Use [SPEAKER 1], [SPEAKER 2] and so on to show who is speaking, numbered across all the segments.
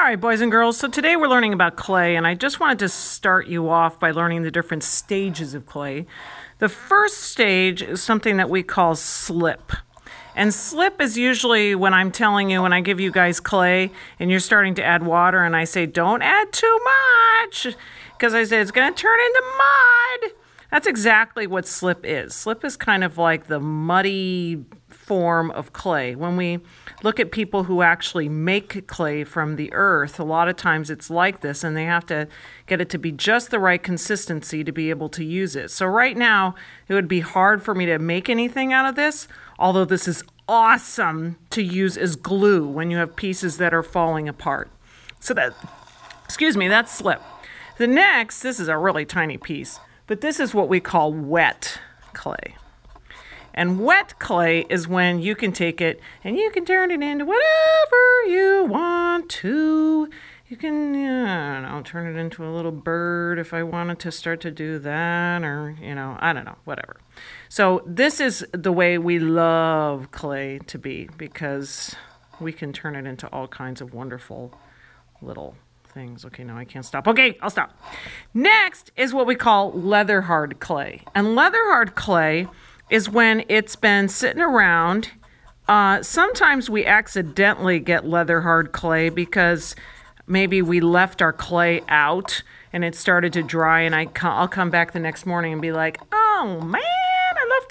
[SPEAKER 1] All right, boys and girls. So today we're learning about clay, and I just wanted to start you off by learning the different stages of clay. The first stage is something that we call slip. And slip is usually when I'm telling you, when I give you guys clay and you're starting to add water, and I say, don't add too much, because I say it's going to turn into mud. That's exactly what slip is. Slip is kind of like the muddy form of clay. When we look at people who actually make clay from the earth, a lot of times it's like this, and they have to get it to be just the right consistency to be able to use it. So, right now, it would be hard for me to make anything out of this, although this is awesome to use as glue when you have pieces that are falling apart. So, that, excuse me, that's slip. The next, this is a really tiny piece. But this is what we call wet clay. And wet clay is when you can take it and you can turn it into whatever you want to. You can, you know, turn it into a little bird if I wanted to start to do that, or, you know, I don't know, whatever. So, this is the way we love clay to be because we can turn it into all kinds of wonderful little things. Okay, now I can't stop. Okay, I'll stop. Next is what we call leather hard clay. And leather hard clay is when it's been sitting around. Uh, sometimes we accidentally get leather hard clay because maybe we left our clay out and it started to dry, and I I'll come back the next morning and be like, oh man,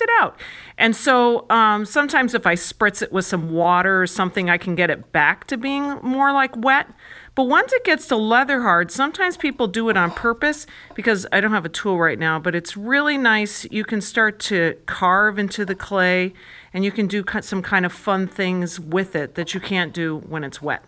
[SPEAKER 1] It out. And so um, sometimes if I spritz it with some water or something, I can get it back to being more like wet. But once it gets to leather hard, sometimes people do it on purpose because I don't have a tool right now, but it's really nice. You can start to carve into the clay and you can do some kind of fun things with it that you can't do when it's wet.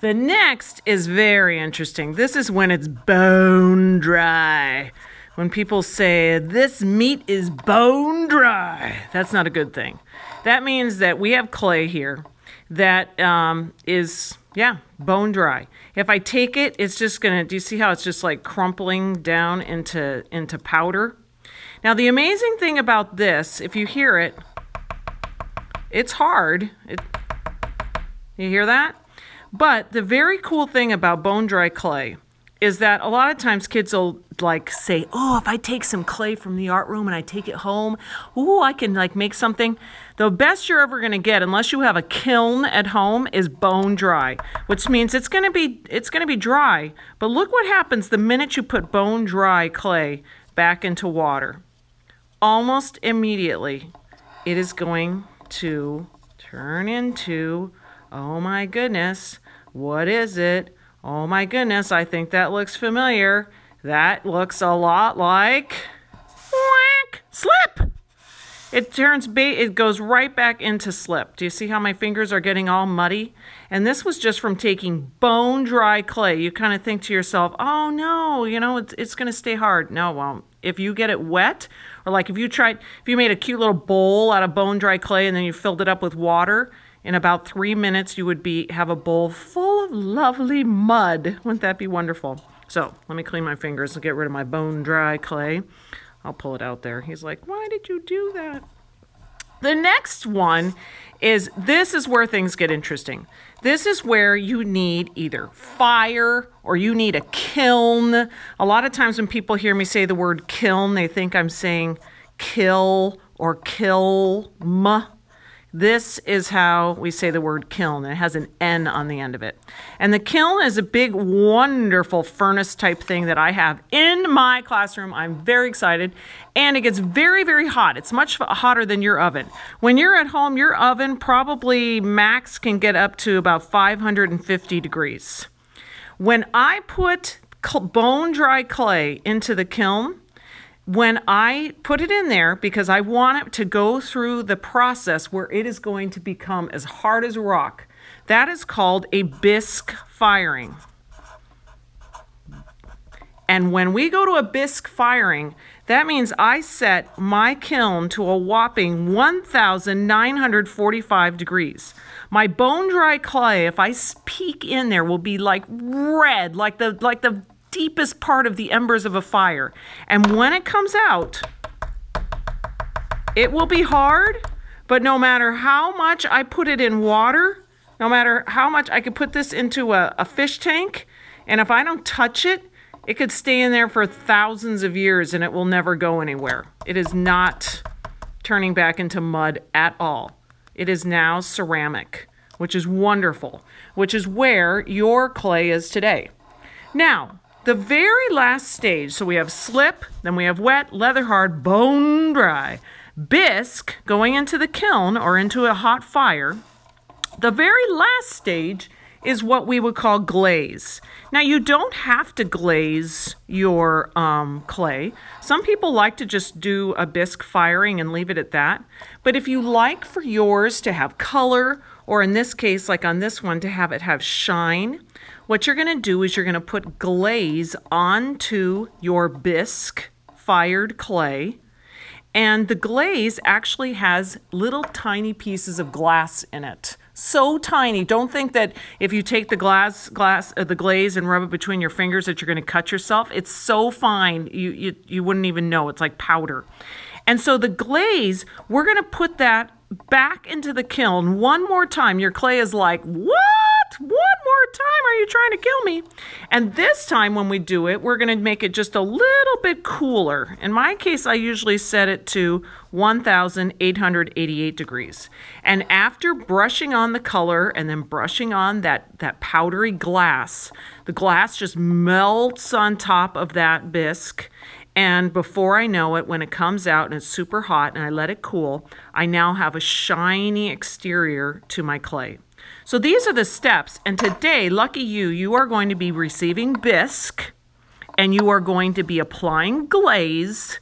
[SPEAKER 1] The next is very interesting. This is when it's bone dry. When people say, this meat is bone dry, that's not a good thing. That means that we have clay here that um, is yeah, bone dry. If I take it, it's just gonna, do you see how it's just like crumpling down into, into powder? Now the amazing thing about this, if you hear it, it's hard. It, you hear that? But the very cool thing about bone dry clay is that a lot of times kids will like say, "Oh, if I take some clay from the art room and I take it home, ooh, I can like make something." The best you're ever going to get unless you have a kiln at home is bone dry, which means it's going to be it's going to be dry. But look what happens the minute you put bone dry clay back into water. Almost immediately, it is going to turn into, "Oh my goodness, what is it?" Oh my goodness, I think that looks familiar. That looks a lot like whack, slip. It turns bait, it goes right back into slip. Do you see how my fingers are getting all muddy? And this was just from taking bone dry clay. You kind of think to yourself, oh no, you know, it's, it's going to stay hard. No, well, if you get it wet, or like if you tried, if you made a cute little bowl out of bone dry clay and then you filled it up with water, in about three minutes, you would be have a bowl full of lovely mud. Wouldn't that be wonderful? So let me clean my fingers and get rid of my bone dry clay. I'll pull it out there. He's like, why did you do that? The next one is this is where things get interesting. This is where you need either fire or you need a kiln. A lot of times when people hear me say the word kiln, they think I'm saying kill or kiln. This is how we say the word kiln. It has an N on the end of it. And the kiln is a big, wonderful furnace type thing that I have in my classroom. I'm very excited. And it gets very, very hot. It's much hotter than your oven. When you're at home, your oven probably max can get up to about 550 degrees. When I put bone dry clay into the kiln, when I put it in there, because I want it to go through the process where it is going to become as hard as rock, that is called a bisque firing. And when we go to a bisque firing, that means I set my kiln to a whopping 1,945 degrees. My bone dry clay, if I peek in there, will be like red, like the like the deepest part of the embers of a fire. And when it comes out, it will be hard, but no matter how much I put it in water, no matter how much I could put this into a, a fish tank, and if I don't touch it, it could stay in there for thousands of years and it will never go anywhere. It is not turning back into mud at all. It is now ceramic, which is wonderful, which is where your clay is today. Now, the very last stage, so we have slip, then we have wet, leather hard, bone dry, bisque going into the kiln or into a hot fire. The very last stage is what we would call glaze. Now, you don't have to glaze your um, clay. Some people like to just do a bisque firing and leave it at that. But if you like for yours to have color, or in this case, like on this one, to have it have shine, what you're going to do is you're going to put glaze onto your bisque fired clay. And the glaze actually has little tiny pieces of glass in it so tiny. Don't think that if you take the glass glass uh, the glaze and rub it between your fingers that you're going to cut yourself. It's so fine you, you you wouldn't even know. It's like powder. And so the glaze, we're going to put that back into the kiln one more time. Your clay is like, "What? One more time? Are you trying to kill me?" And this time when we do it, we're going to make it just a little bit cooler. In my case, I usually set it to 1888 degrees. And after brushing on the color and then brushing on that, that powdery glass, the glass just melts on top of that bisque. And before I know it, when it comes out and it's super hot and I let it cool, I now have a shiny exterior to my clay. So these are the steps. And today, lucky you, you are going to be receiving bisque and you are going to be applying glaze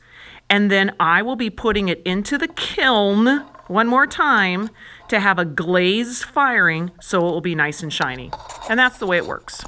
[SPEAKER 1] and then I will be putting it into the kiln one more time to have a glaze firing so it will be nice and shiny. And that's the way it works.